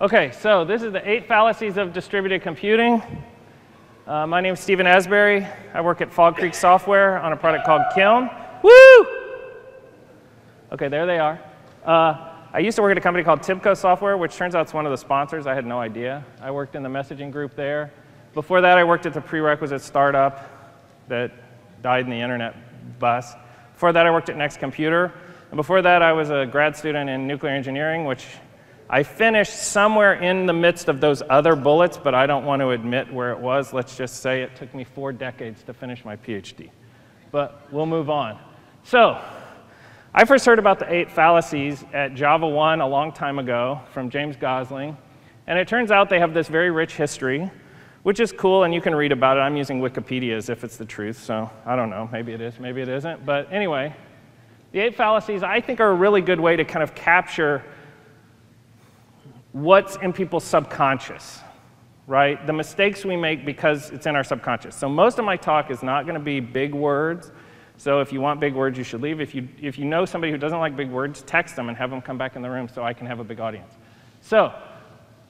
Okay, so this is the eight fallacies of distributed computing. Uh, my name is Stephen Asbury. I work at Fog Creek Software on a product called Kiln. Woo! Okay, there they are. Uh, I used to work at a company called Tibco Software, which turns out it's one of the sponsors. I had no idea. I worked in the messaging group there. Before that, I worked at the prerequisite startup that died in the internet bust. Before that, I worked at NeXT Computer. And before that, I was a grad student in nuclear engineering, which I finished somewhere in the midst of those other bullets, but I don't want to admit where it was. Let's just say it took me four decades to finish my PhD. But we'll move on. So, I first heard about the eight fallacies at JavaOne a long time ago from James Gosling. And it turns out they have this very rich history, which is cool, and you can read about it. I'm using Wikipedia as if it's the truth, so I don't know. Maybe it is, maybe it isn't. But anyway, the eight fallacies I think are a really good way to kind of capture what's in people's subconscious, right? The mistakes we make because it's in our subconscious. So most of my talk is not going to be big words so if you want big words, you should leave. If you, if you know somebody who doesn't like big words, text them and have them come back in the room so I can have a big audience. So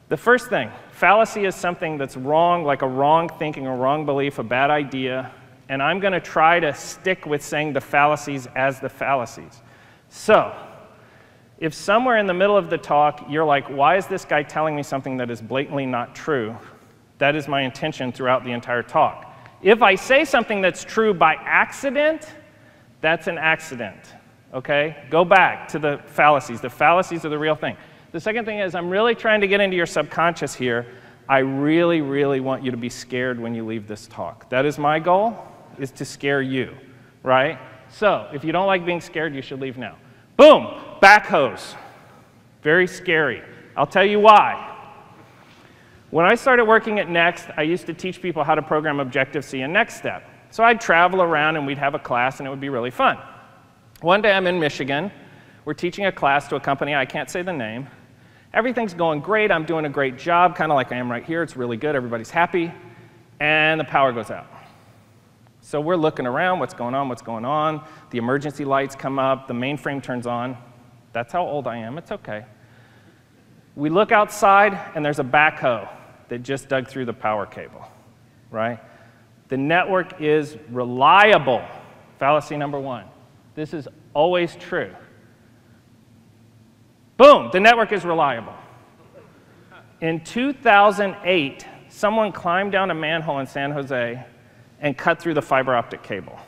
the first thing, fallacy is something that's wrong, like a wrong thinking, a wrong belief, a bad idea. And I'm going to try to stick with saying the fallacies as the fallacies. So, if somewhere in the middle of the talk you're like, why is this guy telling me something that is blatantly not true? That is my intention throughout the entire talk. If I say something that's true by accident, that's an accident. Okay? Go back to the fallacies. The fallacies are the real thing. The second thing is, I'm really trying to get into your subconscious here. I really, really want you to be scared when you leave this talk. That is my goal, is to scare you, right? So, if you don't like being scared, you should leave now. Boom, backhoes. Very scary. I'll tell you why. When I started working at NeXT, I used to teach people how to program Objective-C and NeXTSTEP. So I'd travel around and we'd have a class and it would be really fun. One day I'm in Michigan. We're teaching a class to a company, I can't say the name. Everything's going great. I'm doing a great job, kind of like I am right here. It's really good. Everybody's happy. And the power goes out. So we're looking around, what's going on, what's going on. The emergency lights come up, the mainframe turns on. That's how old I am. It's okay. We look outside, and there's a backhoe that just dug through the power cable, right? The network is reliable. Fallacy number one. This is always true. Boom, the network is reliable. In 2008, someone climbed down a manhole in San Jose and cut through the fiber optic cable.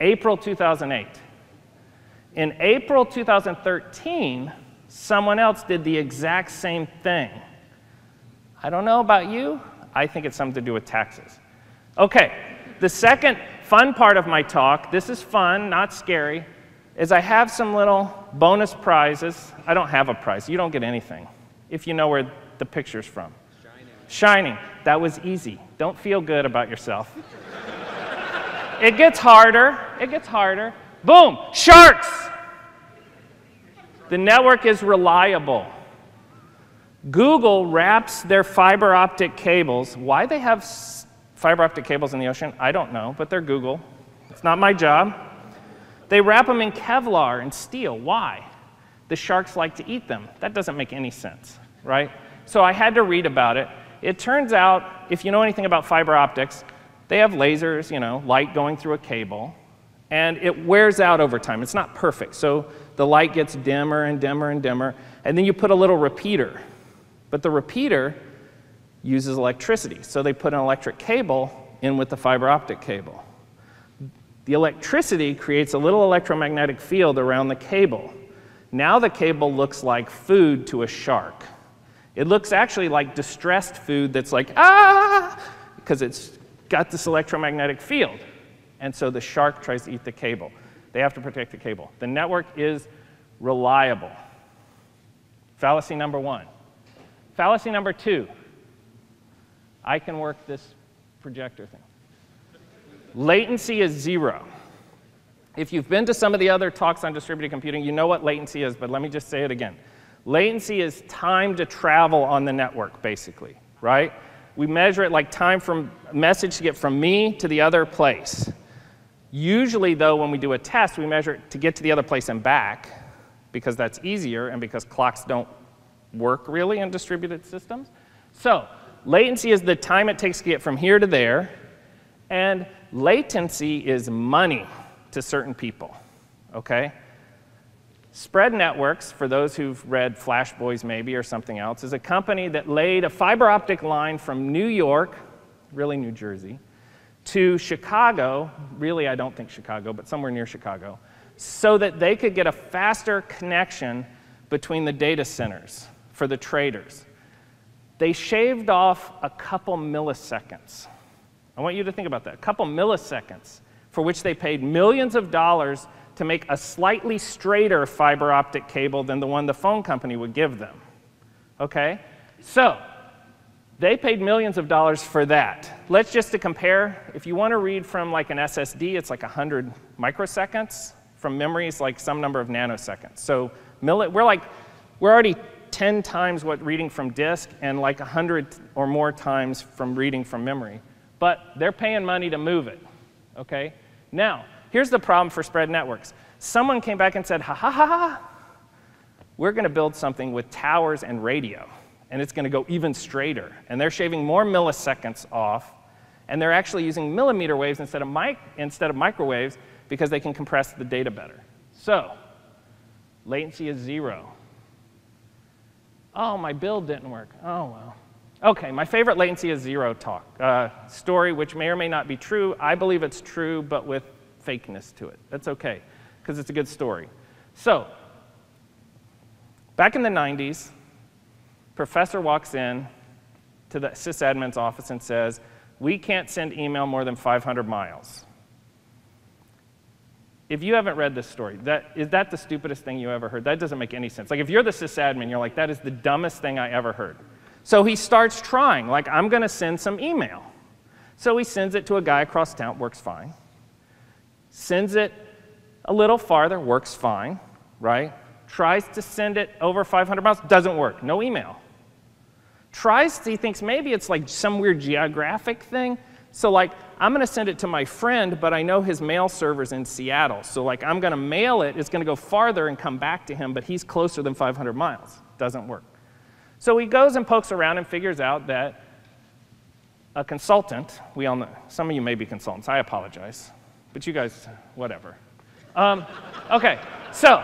April 2008. In April 2013, someone else did the exact same thing. I don't know about you. I think it's something to do with taxes. Okay, the second fun part of my talk, this is fun, not scary, is I have some little bonus prizes. I don't have a prize. You don't get anything if you know where the picture's from. Shining. That was easy. Don't feel good about yourself. it gets harder. It gets harder. Boom, sharks. The network is reliable. Google wraps their fiber optic cables. Why they have fiber optic cables in the ocean, I don't know, but they're Google. It's not my job. They wrap them in Kevlar and steel. Why? The sharks like to eat them. That doesn't make any sense, right? So I had to read about it. It turns out, if you know anything about fiber optics, they have lasers, you know, light going through a cable, and it wears out over time. It's not perfect. So the light gets dimmer and dimmer and dimmer, and then you put a little repeater but the repeater uses electricity, so they put an electric cable in with the fiber optic cable. The electricity creates a little electromagnetic field around the cable. Now the cable looks like food to a shark. It looks actually like distressed food that's like, ah, because it's got this electromagnetic field. And so the shark tries to eat the cable. They have to protect the cable. The network is reliable. Fallacy number one Fallacy number two I can work this projector thing. Latency is zero. If you've been to some of the other talks on distributed computing, you know what latency is, but let me just say it again. Latency is time to travel on the network, basically, right? We measure it like time from message to get from me to the other place. Usually, though, when we do a test, we measure it to get to the other place and back because that's easier and because clocks don't work really in distributed systems. So latency is the time it takes to get from here to there, and latency is money to certain people, okay? Spread Networks, for those who've read Flash Boys maybe or something else, is a company that laid a fiber optic line from New York, really New Jersey, to Chicago, really I don't think Chicago, but somewhere near Chicago, so that they could get a faster connection between the data centers for the traders. They shaved off a couple milliseconds. I want you to think about that. A couple milliseconds for which they paid millions of dollars to make a slightly straighter fiber optic cable than the one the phone company would give them. Okay? So, they paid millions of dollars for that. Let's just to compare, if you want to read from like an SSD, it's like 100 microseconds. From memory, it's like some number of nanoseconds. So we're like, we're already 10 times what reading from disk and like 100 or more times from reading from memory. But they're paying money to move it, okay? Now, Here's the problem for spread networks. Someone came back and said, ha ha ha, ha. we're going to build something with towers and radio, and it's going to go even straighter. And they're shaving more milliseconds off, and they're actually using millimeter waves instead of, mic instead of microwaves because they can compress the data better. So, latency is zero. Oh, my build didn't work. Oh, well. Okay, my favorite latency is zero talk. Uh, story which may or may not be true. I believe it's true, but with fakeness to it. That's okay, because it's a good story. So, back in the 90s, professor walks in to the sysadmin's office and says, we can't send email more than 500 miles. If you haven't read this story, that, is that the stupidest thing you ever heard? That doesn't make any sense. Like, if you're the sysadmin, you're like, that is the dumbest thing I ever heard. So he starts trying, like, I'm going to send some email. So he sends it to a guy across town, works fine sends it a little farther, works fine, right? Tries to send it over 500 miles, doesn't work, no email. Tries, to, he thinks maybe it's like some weird geographic thing. So, like, I'm going to send it to my friend, but I know his mail server's in Seattle. So, like, I'm going to mail it. It's going to go farther and come back to him, but he's closer than 500 miles. Doesn't work. So, he goes and pokes around and figures out that a consultant, we all know, some of you may be consultants, I apologize but you guys, whatever. Um, okay, so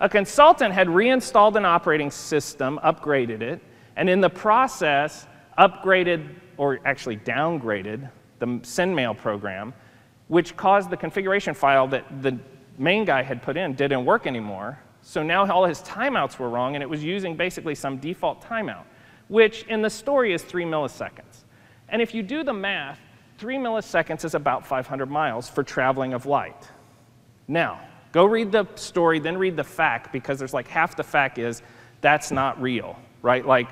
a consultant had reinstalled an operating system, upgraded it, and in the process, upgraded or actually downgraded the SendMail program, which caused the configuration file that the main guy had put in didn't work anymore. So now all his timeouts were wrong, and it was using basically some default timeout, which in the story is three milliseconds. And if you do the math, three milliseconds is about 500 miles for traveling of light. Now, go read the story, then read the fact, because there's like half the fact is that's not real, right? Like,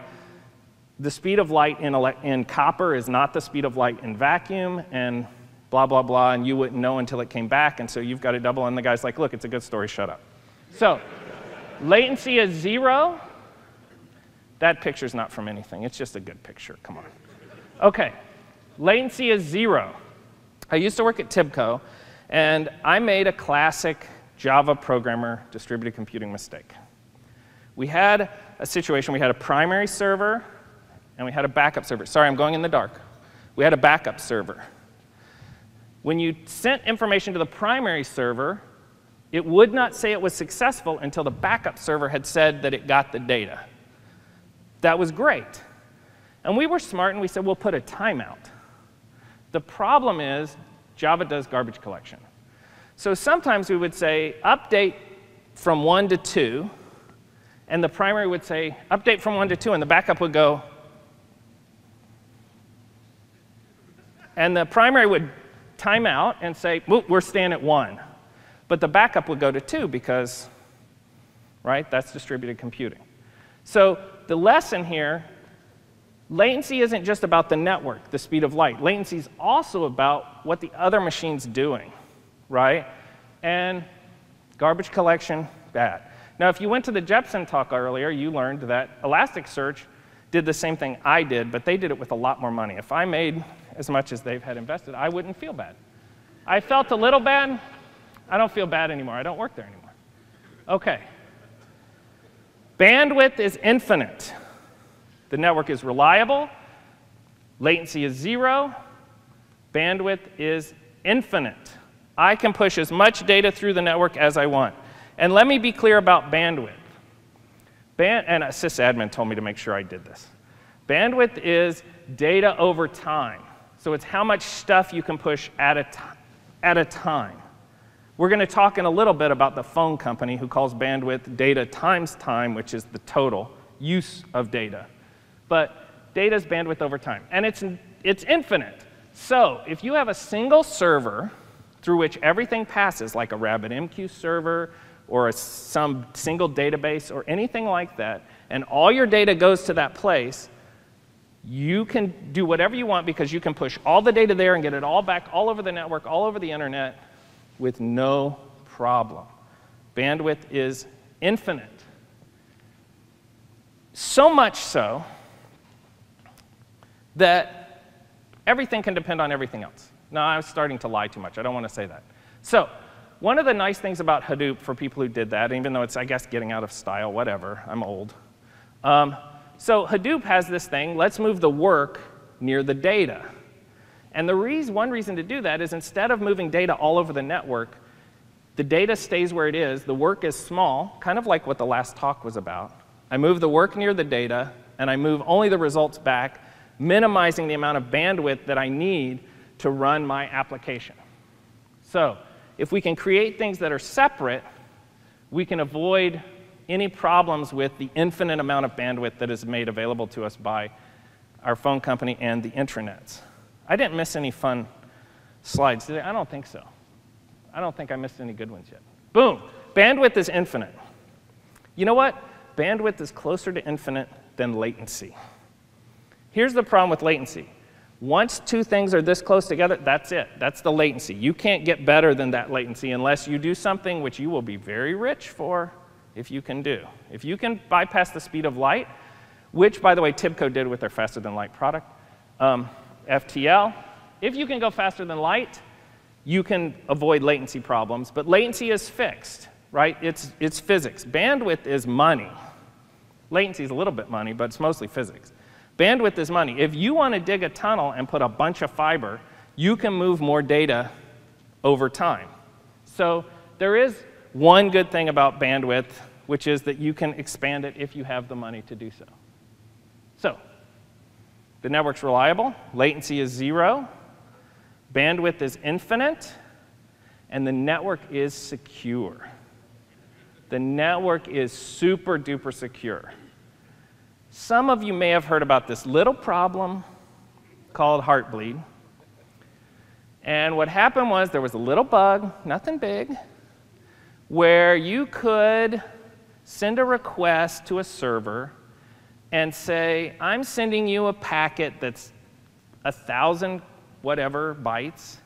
the speed of light in, in copper is not the speed of light in vacuum, and blah, blah, blah, and you wouldn't know until it came back, and so you've got to double, and the guy's like, look, it's a good story, shut up. So, latency is zero. That picture's not from anything, it's just a good picture, come on. Okay, Latency is zero. I used to work at TIBCO, and I made a classic Java programmer distributed computing mistake. We had a situation, we had a primary server, and we had a backup server. Sorry, I'm going in the dark. We had a backup server. When you sent information to the primary server, it would not say it was successful until the backup server had said that it got the data. That was great. And we were smart and we said, we'll put a timeout. The problem is Java does garbage collection. So sometimes we would say update from 1 to 2, and the primary would say update from 1 to 2, and the backup would go. And the primary would time out and say, we're staying at 1. But the backup would go to 2 because, right, that's distributed computing. So the lesson here Latency isn't just about the network, the speed of light. Latency is also about what the other machine's doing, right? And garbage collection, bad. Now, if you went to the Jepsen talk earlier, you learned that Elasticsearch did the same thing I did, but they did it with a lot more money. If I made as much as they've had invested, I wouldn't feel bad. I felt a little bad. I don't feel bad anymore. I don't work there anymore. Okay. Bandwidth is infinite. The network is reliable. Latency is zero. Bandwidth is infinite. I can push as much data through the network as I want. And let me be clear about bandwidth. Band, and a sysadmin told me to make sure I did this. Bandwidth is data over time. So it's how much stuff you can push at a, at a time. We're going to talk in a little bit about the phone company who calls bandwidth data times time, which is the total use of data. But data is bandwidth over time, and it's, it's infinite. So if you have a single server through which everything passes, like a RabbitMQ server or a, some single database or anything like that, and all your data goes to that place, you can do whatever you want because you can push all the data there and get it all back all over the network, all over the internet with no problem. Bandwidth is infinite. So much so that everything can depend on everything else. Now, I'm starting to lie too much. I don't want to say that. So, one of the nice things about Hadoop for people who did that, even though it's, I guess, getting out of style, whatever, I'm old. Um, so, Hadoop has this thing let's move the work near the data. And the reason, one reason to do that is instead of moving data all over the network, the data stays where it is, the work is small, kind of like what the last talk was about. I move the work near the data, and I move only the results back, minimizing the amount of bandwidth that I need to run my application. So, if we can create things that are separate, we can avoid any problems with the infinite amount of bandwidth that is made available to us by our phone company and the intranets. I didn't miss any fun slides, I? I don't think so. I don't think I missed any good ones yet. Boom. Bandwidth is infinite. You know what? Bandwidth is closer to infinite than latency. Here's the problem with latency. Once two things are this close together, that's it. That's the latency. You can't get better than that latency unless you do something which you will be very rich for if you can do. If you can bypass the speed of light, which, by the way, Tibco did with their faster than light product, um, FTL, if you can go faster than light, you can avoid latency problems. But latency is fixed, right? It's, it's physics. Bandwidth is money. Latency is a little bit money, but it's mostly physics. Bandwidth is money. If you want to dig a tunnel and put a bunch of fiber, you can move more data over time. So there is one good thing about bandwidth, which is that you can expand it if you have the money to do so. So the network's reliable, latency is zero, bandwidth is infinite, and the network is secure. The network is super duper secure. Some of you may have heard about this little problem called heartbleed. And what happened was there was a little bug, nothing big, where you could send a request to a server and say, I'm sending you a packet that's a thousand whatever bytes,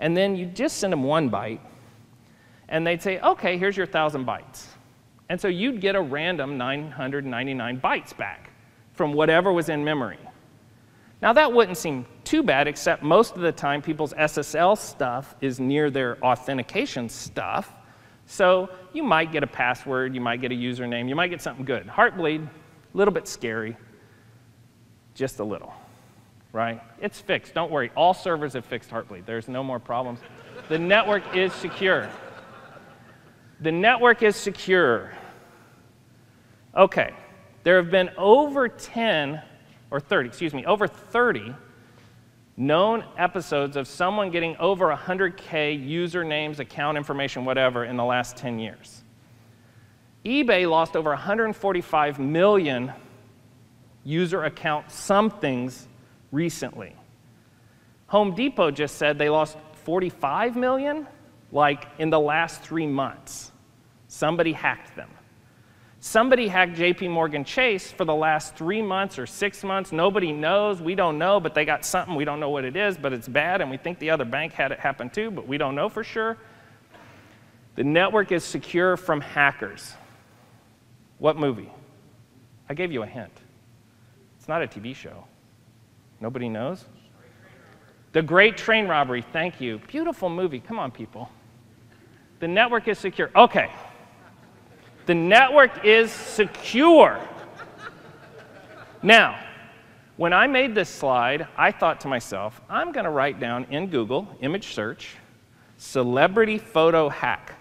and then you just send them one byte, and they'd say, okay, here's your thousand bytes. And so you'd get a random 999 bytes back from whatever was in memory. Now, that wouldn't seem too bad, except most of the time people's SSL stuff is near their authentication stuff. So you might get a password, you might get a username, you might get something good. Heartbleed, a little bit scary, just a little, right? It's fixed, don't worry. All servers have fixed Heartbleed, there's no more problems. The network is secure. The network is secure. Okay, there have been over 10, or 30, excuse me, over 30 known episodes of someone getting over 100K usernames, account information, whatever, in the last 10 years. eBay lost over 145 million user account somethings recently. Home Depot just said they lost 45 million like in the last three months. Somebody hacked them. Somebody hacked JP Morgan Chase for the last three months or six months. Nobody knows. We don't know, but they got something. We don't know what it is, but it's bad, and we think the other bank had it happen too, but we don't know for sure. The network is secure from hackers. What movie? I gave you a hint. It's not a TV show. Nobody knows? The Great Train Robbery. Thank you. Beautiful movie. Come on, people. The network is secure. Okay. The network is secure. Now, when I made this slide, I thought to myself, I'm going to write down in Google, image search, celebrity photo hack.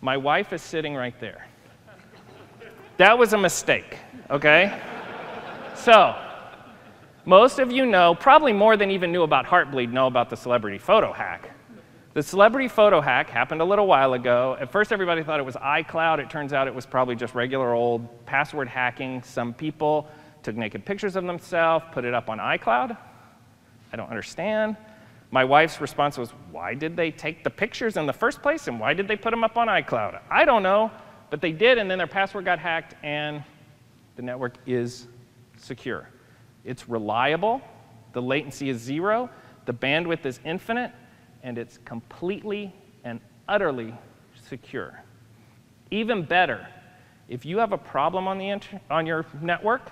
My wife is sitting right there. That was a mistake, okay? so, most of you know, probably more than even knew about Heartbleed, know about the celebrity photo hack. The celebrity photo hack happened a little while ago. At first, everybody thought it was iCloud. It turns out it was probably just regular old password hacking. Some people took naked pictures of themselves, put it up on iCloud. I don't understand. My wife's response was, Why did they take the pictures in the first place and why did they put them up on iCloud? I don't know, but they did, and then their password got hacked, and the network is secure. It's reliable, the latency is zero, the bandwidth is infinite, and it's completely and utterly secure. Even better, if you have a problem on, the on your network,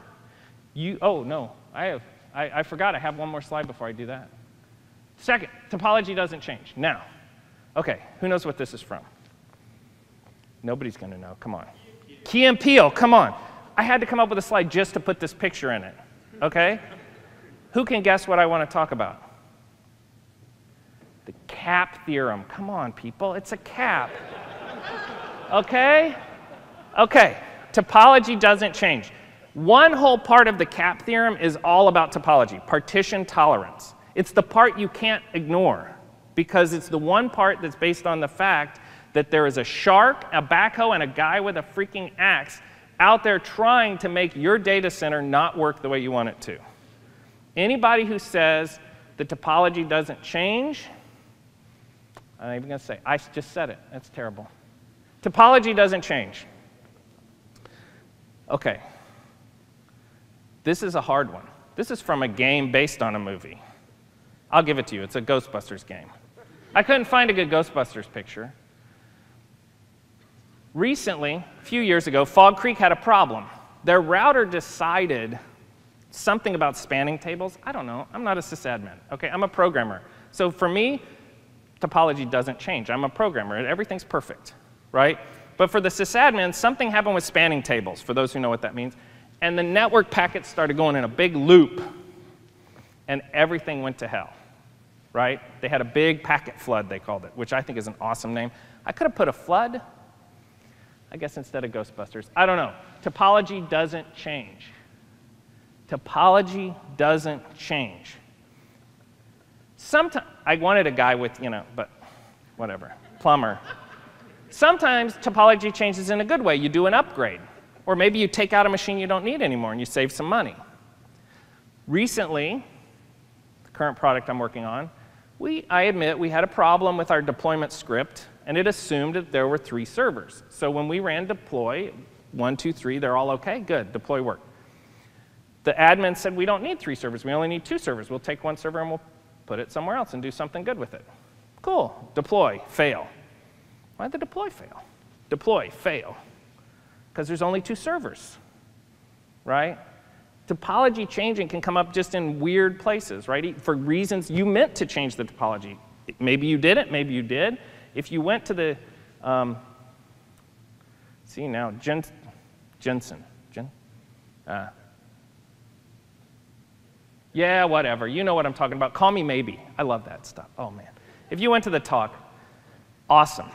you, oh no, I have, I, I forgot I have one more slide before I do that. Second, topology doesn't change. Now, okay, who knows what this is from? Nobody's gonna know, come on. Key and Peele, come on. I had to come up with a slide just to put this picture in it, okay? Who can guess what I wanna talk about? The cap theorem. Come on, people, it's a cap. Okay? Okay, topology doesn't change. One whole part of the cap theorem is all about topology, partition tolerance. It's the part you can't ignore because it's the one part that's based on the fact that there is a shark, a backhoe, and a guy with a freaking axe out there trying to make your data center not work the way you want it to. Anybody who says the topology doesn't change, I'm not even going to say, I just said it. That's terrible. Topology doesn't change. Okay, this is a hard one. This is from a game based on a movie. I'll give it to you. It's a Ghostbusters game. I couldn't find a good Ghostbusters picture. Recently, a few years ago, Fog Creek had a problem. Their router decided something about spanning tables. I don't know. I'm not a sysadmin. Okay, I'm a programmer. So for me, topology doesn't change. I'm a programmer. Everything's perfect, right? But for the sysadmin, something happened with spanning tables, for those who know what that means and the network packets started going in a big loop, and everything went to hell, right? They had a big packet flood, they called it, which I think is an awesome name. I could have put a flood, I guess, instead of Ghostbusters. I don't know. Topology doesn't change. Topology doesn't change. Sometimes, I wanted a guy with, you know, but whatever, plumber. Sometimes topology changes in a good way. You do an upgrade. Or maybe you take out a machine you don't need anymore and you save some money. Recently, the current product I'm working on, we, I admit we had a problem with our deployment script, and it assumed that there were three servers. So when we ran deploy, one, two, three, they're all okay, good, deploy worked. The admin said we don't need three servers, we only need two servers. We'll take one server and we'll put it somewhere else and do something good with it. Cool, deploy, fail. Why'd the deploy fail? Deploy, fail because there's only two servers, right? Topology changing can come up just in weird places, right? For reasons you meant to change the topology. Maybe you didn't, maybe you did. If you went to the, um, see now, Jen, Jensen, Jen, uh, yeah, whatever. You know what I'm talking about. Call me maybe. I love that stuff. Oh, man. If you went to the talk, awesome,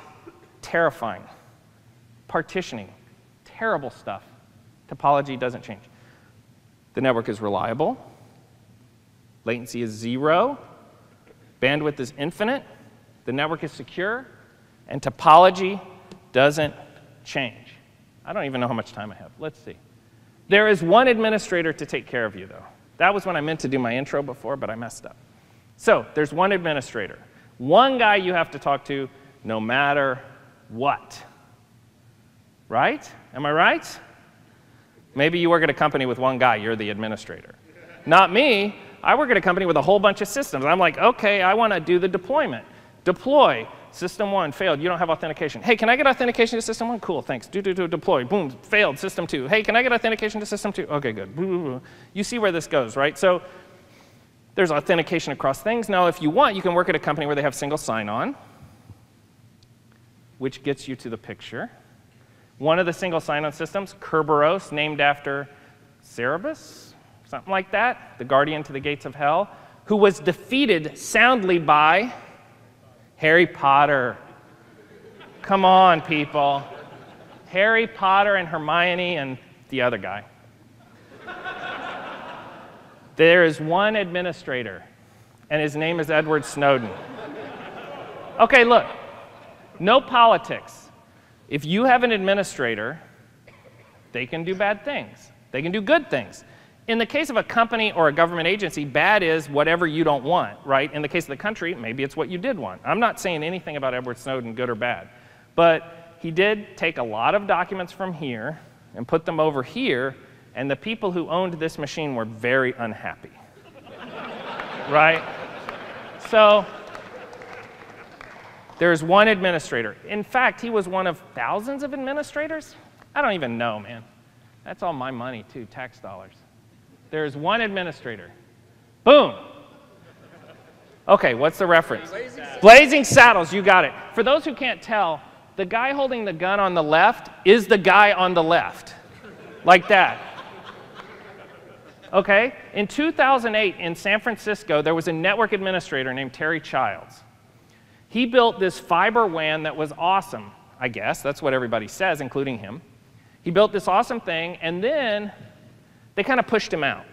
terrifying, partitioning, terrible stuff. Topology doesn't change. The network is reliable, latency is zero, bandwidth is infinite, the network is secure, and topology doesn't change. I don't even know how much time I have. Let's see. There is one administrator to take care of you, though. That was when I meant to do my intro before, but I messed up. So there's one administrator, one guy you have to talk to no matter what. Right? Am I right? Maybe you work at a company with one guy, you're the administrator. Not me. I work at a company with a whole bunch of systems. I'm like, okay, I want to do the deployment. Deploy. System one failed. You don't have authentication. Hey, can I get authentication to system one? Cool, thanks. Do, do, do, deploy. Boom, failed. System two. Hey, can I get authentication to system two? Okay, good. You see where this goes, right? So there's authentication across things. Now, if you want, you can work at a company where they have single sign on, which gets you to the picture. One of the single sign-on systems, Kerberos, named after Cerberus, something like that, the guardian to the gates of hell, who was defeated soundly by Harry Potter. Come on, people. Harry Potter and Hermione and the other guy. there is one administrator, and his name is Edward Snowden. Okay, look, no politics. If you have an administrator, they can do bad things, they can do good things. In the case of a company or a government agency, bad is whatever you don't want, right? In the case of the country, maybe it's what you did want. I'm not saying anything about Edward Snowden, good or bad. But he did take a lot of documents from here and put them over here, and the people who owned this machine were very unhappy. right? So, there's one administrator. In fact, he was one of thousands of administrators. I don't even know, man. That's all my money, too, tax dollars. There's one administrator. Boom. Okay, what's the reference? Blazing Saddles. Blazing Saddles, you got it. For those who can't tell, the guy holding the gun on the left is the guy on the left. Like that. Okay? In 2008 in San Francisco, there was a network administrator named Terry Childs. He built this fiber WAN that was awesome, I guess. That's what everybody says, including him. He built this awesome thing, and then they kind of pushed him out.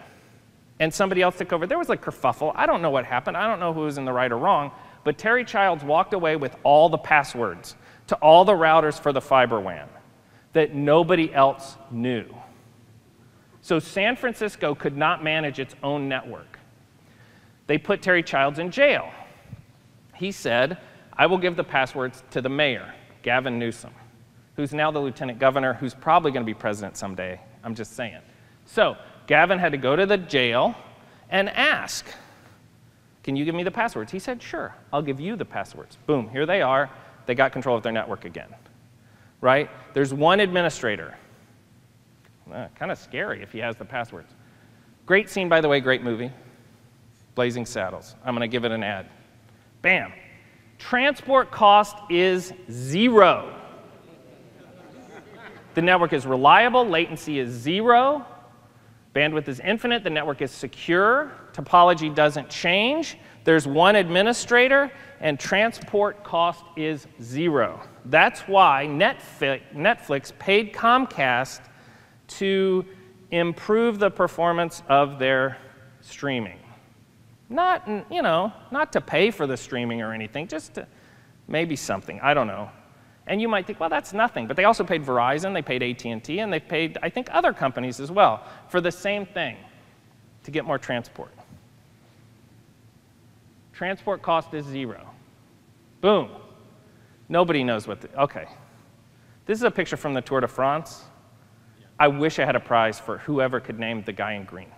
And somebody else took over. There was like kerfuffle. I don't know what happened. I don't know who was in the right or wrong. But Terry Childs walked away with all the passwords to all the routers for the fiber WAN that nobody else knew. So San Francisco could not manage its own network. They put Terry Childs in jail. He said, I will give the passwords to the mayor, Gavin Newsom, who's now the lieutenant governor, who's probably going to be president someday. I'm just saying. So Gavin had to go to the jail and ask, Can you give me the passwords? He said, Sure, I'll give you the passwords. Boom, here they are. They got control of their network again. Right? There's one administrator. Uh, kind of scary if he has the passwords. Great scene, by the way, great movie. Blazing Saddles. I'm going to give it an ad. Bam. Transport cost is zero. The network is reliable, latency is zero, Bandwidth is infinite, the network is secure, topology doesn't change, there's one administrator, and transport cost is zero. That's why Netflix paid Comcast to improve the performance of their streaming. Not, you know, not to pay for the streaming or anything, just to maybe something, I don't know. And you might think, well, that's nothing. But they also paid Verizon, they paid AT&T, and they paid, I think, other companies as well for the same thing, to get more transport. Transport cost is zero. Boom. Nobody knows what, the, okay. This is a picture from the Tour de France. I wish I had a prize for whoever could name the guy in green.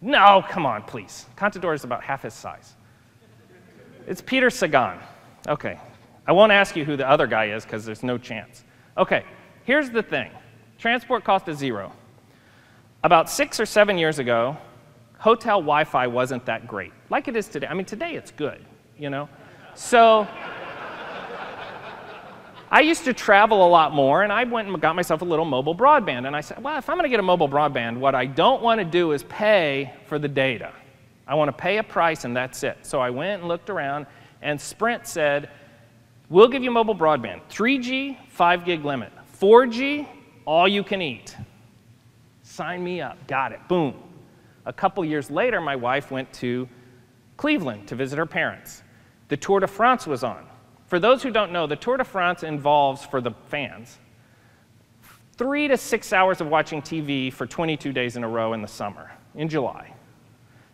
No, come on, please. Contador is about half his size. It's Peter Sagan. Okay, I won't ask you who the other guy is because there's no chance. Okay, here's the thing transport cost is zero. About six or seven years ago, hotel Wi Fi wasn't that great, like it is today. I mean, today it's good, you know? So, I used to travel a lot more, and I went and got myself a little mobile broadband. And I said, well, if I'm going to get a mobile broadband, what I don't want to do is pay for the data. I want to pay a price, and that's it. So I went and looked around, and Sprint said, We'll give you mobile broadband 3G, 5 gig limit, 4G, all you can eat. Sign me up. Got it. Boom. A couple years later, my wife went to Cleveland to visit her parents. The Tour de France was on. For those who don't know, the Tour de France involves, for the fans, three to six hours of watching TV for 22 days in a row in the summer, in July.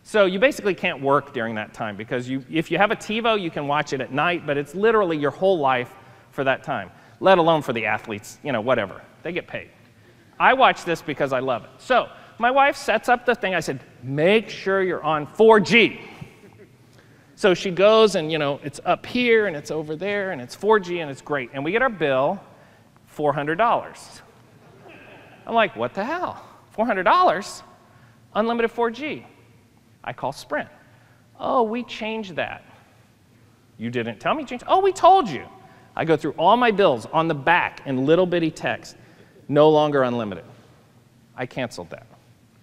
So you basically can't work during that time because you, if you have a TiVo, you can watch it at night, but it's literally your whole life for that time, let alone for the athletes, you know, whatever. They get paid. I watch this because I love it. So my wife sets up the thing. I said, make sure you're on 4G. So she goes and, you know, it's up here and it's over there and it's 4G and it's great. And we get our bill, $400. I'm like, what the hell? $400? Unlimited 4G. I call Sprint. Oh, we changed that. You didn't tell me change. Oh, we told you. I go through all my bills on the back in little bitty text, no longer unlimited. I canceled that.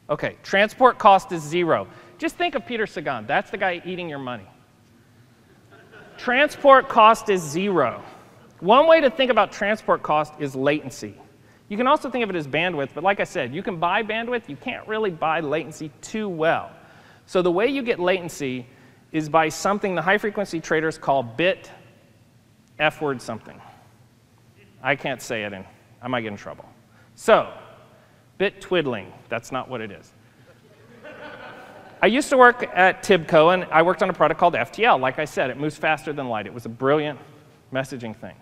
Okay, transport cost is zero. Just think of Peter Sagan. That's the guy eating your money. transport cost is zero. One way to think about transport cost is latency. You can also think of it as bandwidth, but like I said, you can buy bandwidth, you can't really buy latency too well. So the way you get latency is by something the high frequency traders call bit F word something. I can't say it, and I might get in trouble. So, bit twiddling, that's not what it is. I used to work at Tibco, and I worked on a product called FTL. Like I said, it moves faster than light. It was a brilliant messaging thing.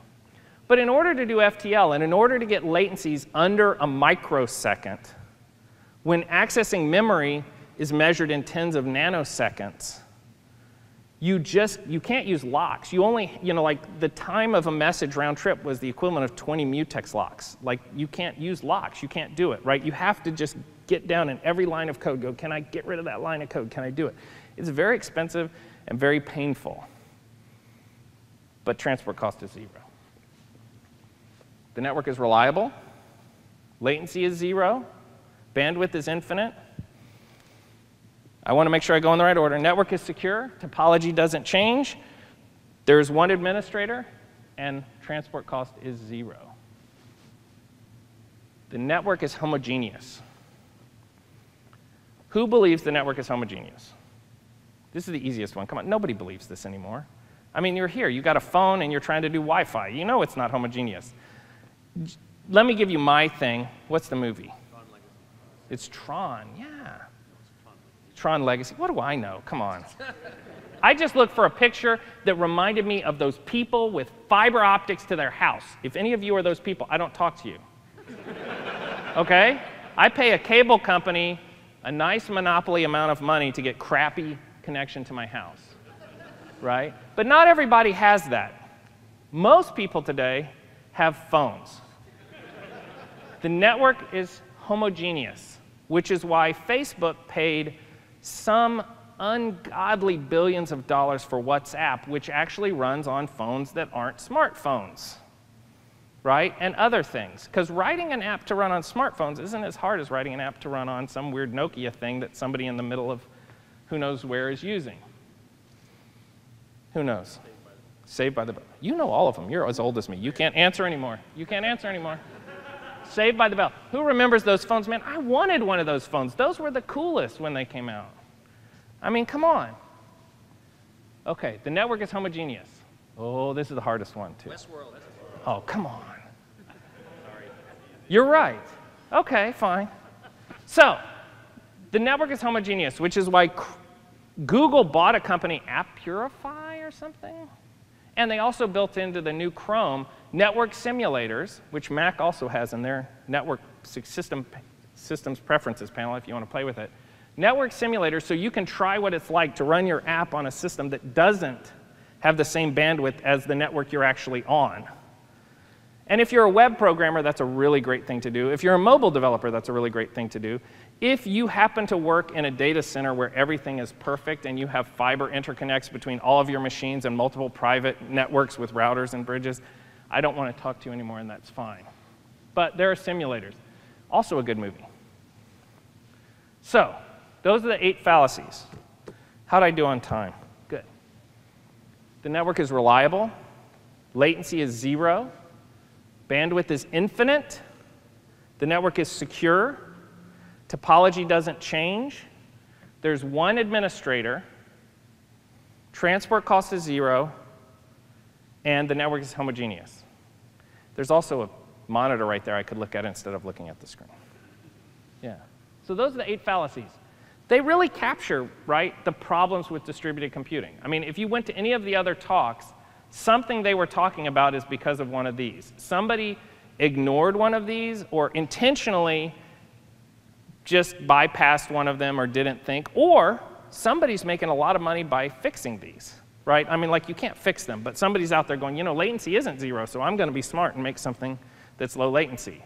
But in order to do FTL, and in order to get latencies under a microsecond, when accessing memory is measured in tens of nanoseconds, you just you can't use locks. You only you know like the time of a message round trip was the equivalent of 20 mutex locks. Like you can't use locks. You can't do it right? You have to just get down in every line of code go can i get rid of that line of code? Can i do it? It's very expensive and very painful. But transport cost is zero. The network is reliable. Latency is zero. Bandwidth is infinite I want to make sure I go in the right order. Network is secure, topology doesn't change, there's one administrator, and transport cost is zero. The network is homogeneous. Who believes the network is homogeneous? This is the easiest one. Come on, nobody believes this anymore. I mean, you're here, you got a phone, and you're trying to do Wi Fi. You know it's not homogeneous. Let me give you my thing. What's the movie? It's Tron, yeah. Tron Legacy. What do I know? Come on. I just looked for a picture that reminded me of those people with fiber optics to their house. If any of you are those people, I don't talk to you. Okay? I pay a cable company a nice monopoly amount of money to get crappy connection to my house. Right? But not everybody has that. Most people today have phones. The network is homogeneous, which is why Facebook paid some ungodly billions of dollars for WhatsApp, which actually runs on phones that aren't smartphones, right? And other things. Because writing an app to run on smartphones isn't as hard as writing an app to run on some weird Nokia thing that somebody in the middle of who knows where is using. Who knows? Saved by the. You know all of them. You're as old as me. You can't answer anymore. You can't answer anymore. Saved by the Bell. Who remembers those phones? Man, I wanted one of those phones. Those were the coolest when they came out. I mean, come on. Okay, the network is homogeneous. Oh, this is the hardest one, too. Westworld. Oh, come on. Sorry. You're right. Okay, fine. So, the network is homogeneous, which is why Google bought a company, Appurify or something? And they also built into the new Chrome network simulators, which Mac also has in their network system, systems preferences panel if you want to play with it. Network simulators so you can try what it's like to run your app on a system that doesn't have the same bandwidth as the network you're actually on. And if you're a web programmer, that's a really great thing to do. If you're a mobile developer, that's a really great thing to do. If you happen to work in a data center where everything is perfect and you have fiber interconnects between all of your machines and multiple private networks with routers and bridges, I don't want to talk to you anymore, and that's fine. But there are simulators. Also a good movie. So, those are the eight fallacies. How'd I do on time? Good. The network is reliable. Latency is zero. Bandwidth is infinite. The network is secure. Topology doesn't change. There's one administrator. Transport cost is zero. And the network is homogeneous. There's also a monitor right there I could look at instead of looking at the screen. Yeah. So those are the eight fallacies. They really capture, right, the problems with distributed computing. I mean, if you went to any of the other talks, something they were talking about is because of one of these. Somebody ignored one of these or intentionally just bypassed one of them or didn't think, or somebody's making a lot of money by fixing these, right? I mean, like you can't fix them, but somebody's out there going, you know, latency isn't zero, so I'm going to be smart and make something that's low latency.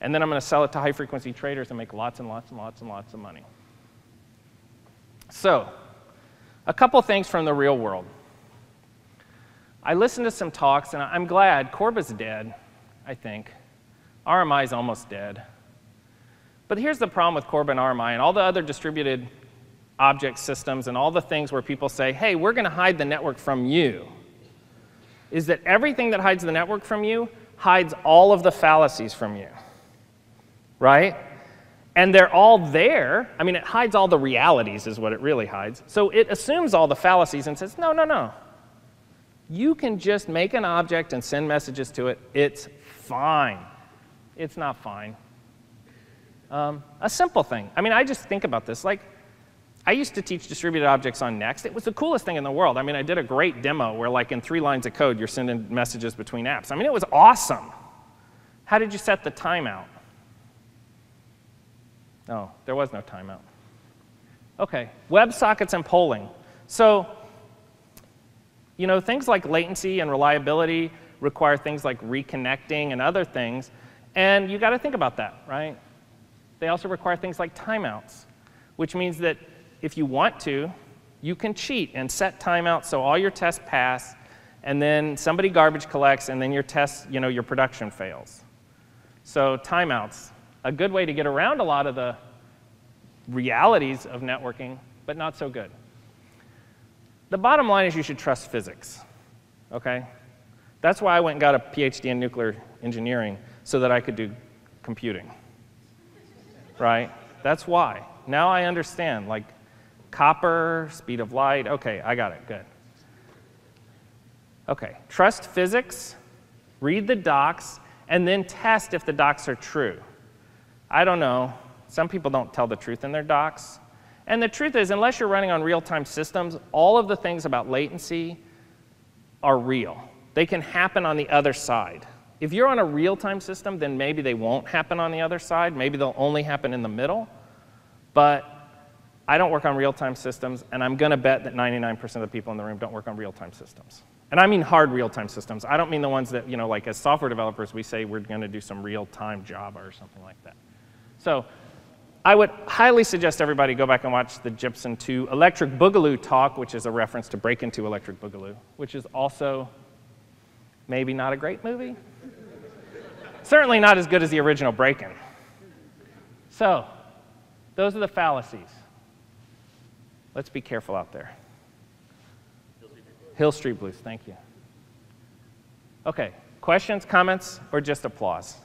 And then I'm going to sell it to high frequency traders and make lots and lots and lots and lots of money. So, a couple things from the real world. I listened to some talks, and I'm glad Corba's dead, I think. RMI is almost dead. But here's the problem with Corba and RMI and all the other distributed object systems and all the things where people say, hey, we're going to hide the network from you, is that everything that hides the network from you hides all of the fallacies from you, right? And they're all there. I mean, it hides all the realities, is what it really hides. So it assumes all the fallacies and says, no, no, no. You can just make an object and send messages to it. It's fine. It's not fine. Um, a simple thing. I mean, I just think about this. Like, I used to teach distributed objects on NeXT. It was the coolest thing in the world. I mean, I did a great demo where, like, in three lines of code, you're sending messages between apps. I mean, it was awesome. How did you set the timeout? No, there was no timeout. Okay, WebSockets and polling. So, you know, things like latency and reliability require things like reconnecting and other things. And you got to think about that, right? They also require things like timeouts, which means that if you want to, you can cheat and set timeouts so all your tests pass, and then somebody garbage collects, and then your test, you know, your production fails. So timeouts, a good way to get around a lot of the realities of networking, but not so good. The bottom line is you should trust physics, okay? That's why I went and got a PhD in nuclear engineering, so that I could do computing, right? That's why. Now I understand, like copper, speed of light. Okay, I got it, good. Okay, trust physics, read the docs, and then test if the docs are true. I don't know. Some people don't tell the truth in their docs. And the truth is, unless you're running on real time systems, all of the things about latency are real. They can happen on the other side. If you're on a real time system, then maybe they won't happen on the other side. Maybe they'll only happen in the middle. But I don't work on real time systems, and I'm going to bet that 99% of the people in the room don't work on real time systems. And I mean hard real time systems. I don't mean the ones that, you know, like as software developers, we say we're going to do some real time Java or something like that. So I would highly suggest everybody go back and watch the Jepsen 2 Electric Boogaloo talk, which is a reference to Breakin' 2 Electric Boogaloo, which is also maybe not a great movie. Certainly not as good as the original Breakin'. So, those are the fallacies. Let's be careful out there. Hill Street Blues, thank you. Okay, questions, comments, or just applause?